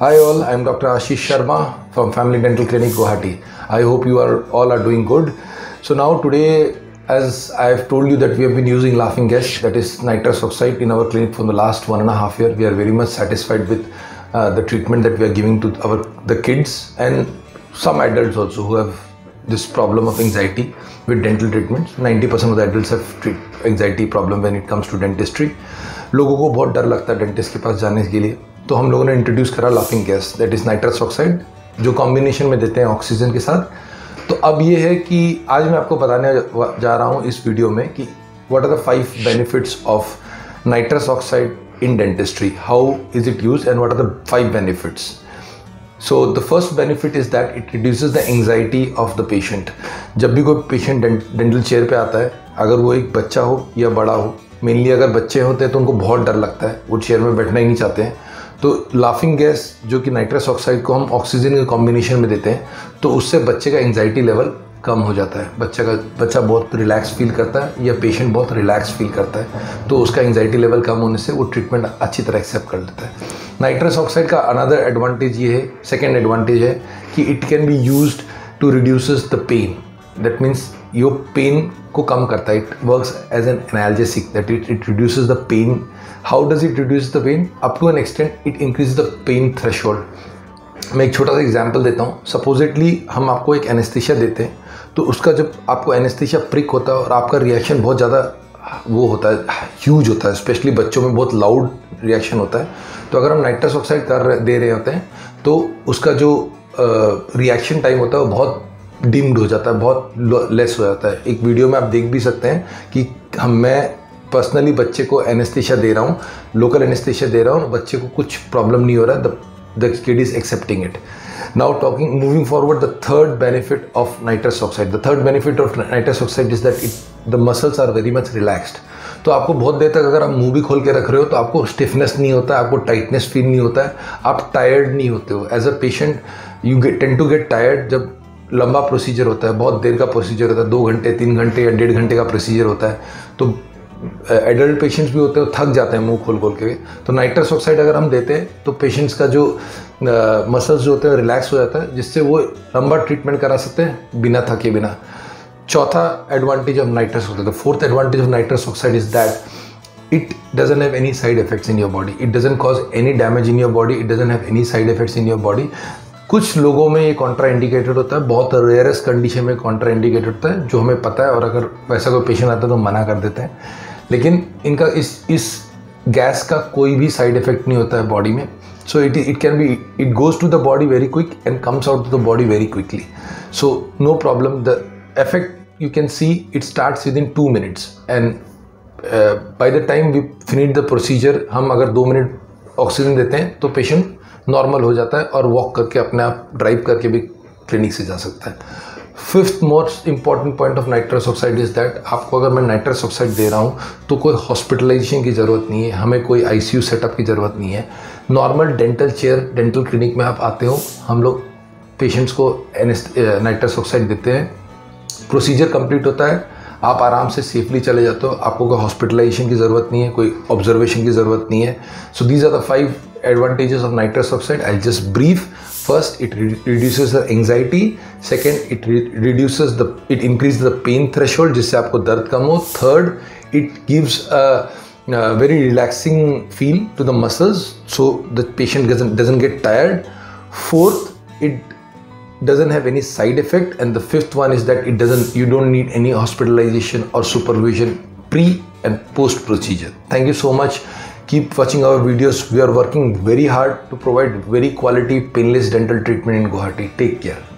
Hi all, I am Dr. Ashish Sharma from Family Dental Clinic Guwahati. I hope you are all are doing good. So now today, as I have told you that we have been using laughing gas, that is nitrous oxide in our clinic for the last one and a half year. We are very much satisfied with uh, the treatment that we are giving to our the kids and some adults also who have this problem of anxiety with dental treatments. 90% of the adults have treat anxiety problem when it comes to dentistry. लोगों को बहुत डर लगता है dentist के पास जाने के लिए तो हम लोगों ने इंट्रोड्यूस करा laughing gas that is nitrous oxide जो कॉम्बिनेशन में देते हैं ऑक्सीजन के साथ। तो अब ये है कि आज मैं आपको बताने जा रहा हूँ इस वीडियो में कि what are the five benefits of nitrous oxide in dentistry how is it use and what are the five benefits so the first benefit is that it reduces the anxiety of the patient जब भी कोई patient dental chair पे आता है, अगर वो एक बच्चा हो या बड़ा हो मेनली अगर बच्चे होते हैं तो उनको बहुत डर लगता है, वो चेयर में बैठना ही नहीं चाहते हैं। तो लाफिंग गैस जो कि नाइट्रस ऑक्साइड को हम ऑक्सीजन के कॉम्बिनेशन में देते हैं तो उससे बच्चे का एंगजाइटी लेवल कम हो जाता है। बच्चा का, बच्चा बहुत रिलैक्स फील करता है, या पेशेंट बहुत रिलैक्स फील करता है तो उसका एंगजाइटी लेवल कम होने से वो ट्रीटमेंट अच्छी तरह एक्सेप्ट कर लेता है। नाइट्रस ऑक्साइड का अनदर एडवांटेज ये है सेकेंड एडवांटेज है, कि it can be use to reduce the pain that means yo pain को कम करता है. It works as an analgesic that it it reduces the pain how does it reduce the pain up to an extent it increase the pain threshold मैं एक छोटा सा example देता हूँ. सपोजिटली हम आपको एक एनेस्थीशिया देते हैं तो उसका जब आपको एनेस्थीशिया प्रिक होता है और आपका रिएक्शन बहुत ज़्यादा वो होता है ह्यूज होता है स्पेशली बच्चों में बहुत लाउड रिएक्शन होता है. तो अगर हम नाइट्रस ऑक्साइड कर दे रहे होते हैं तो उसका जो रिएक्शन टाइम होता है वो बहुत डिम्ड हो जाता है बहुत लेस हो जाता है। एक वीडियो में आप देख भी सकते हैं कि हम मैं पर्सनली बच्चे को एनेस्थेशिया दे रहा हूँ लोकल एनेस्थेशिया दे रहा हूँ बच्चे को कुछ प्रॉब्लम नहीं हो रहा the kid is accepting it now talking moving forward the third benefit of nitrous oxide. The third benefit of nitrous oxide is that it, the muscles are very much relaxed. तो आपको बहुत देर तक अगर आप मुँह भी खोल के रख रहे हो तो आपको स्टिफनेस नहीं होता आपको टाइटनेस फील नहीं होता है। आप टायर्ड नहीं होते हो। As a patient you get ten to get tired जब लंबा प्रोसीजर होता है, बहुत देर का प्रोसीजर होता है, दो घंटे, तीन घंटे या डेढ़ घंटे का प्रोसीजर होता है। तो एडल्ट पेशेंट्स भी होते हैं, थक जाते हैं मुँह खोल खोल के। तो नाइट्रस ऑक्साइड अगर हम देते हैं तो पेशेंट्स का जो मसल्स जो होते हैं रिलैक्स हो जाता है, जिससे वो लंबा ट्रीटमेंट करा सकते हैं बिना थके बिना। चौथा एडवांटेज ऑफ़ नाइट्रस है fourth advantage of nitrous oxide is that it doesn't have any side effects in your body it doesn't cause any damage in your body it doesn't have any side effects in your body कुछ लोगों में ये contraindicated होता है, बहुत rarest condition में contraindicated होता है, जो हमें पता है, और अगर वैसा कोई पेशेंट आता है तो मना कर देते हैं। लेकिन इनका इस इस गैस का कोई भी साइड इफ़ेक्ट नहीं होता है बॉडी में। So it it can be it goes to the body very quick and comes out to the body very quickly so no problem the effect you can see it start within two minutes and by the time we finish the procedure हम अगर दो minute oxygen देते हैं तो patient normal हो जाता है और वॉक करके अपने आप ड्राइव करके भी क्लिनिक से जा सकता है। Fifth most important point of nitrous oxide is that आपको अगर मैं नाइट्रस ऑक्साइड दे रहा हूँ तो कोई हॉस्पिटलाइजेशन की ज़रूरत नहीं है, हमें कोई आईसीयू सेटअप की ज़रूरत नहीं है। Normal dental chair dental clinic में आप आते हो, हम लोग पेशेंट्स को नाइट्रस ऑक्साइड देते हैं। प्रोसीजर कंप्लीट होता है आप आराम से सेफली चले जाते हो। आपको कोई हॉस्पिटलाइजेशन की ज़रूरत नहीं है, कोई ऑब्जर्वेशन की ज़रूरत नहीं है। So these are the five advantages of nitrous oxide I just brief first it reduces the anxiety second it reduces the it increase the pain threshold जिससे आपको दर्द कम हो। Third it gives a very relaxing feel to the muscles so the patient doesn't get tired fourth it doesn't have any side effect. And the fifth one is that it doesn't you don't need any hospitalization or supervision pre and post procedure. Thank you so much. Keep watching our videos. We are working very hard to provide very quality painless dental treatment in guwahati. Take care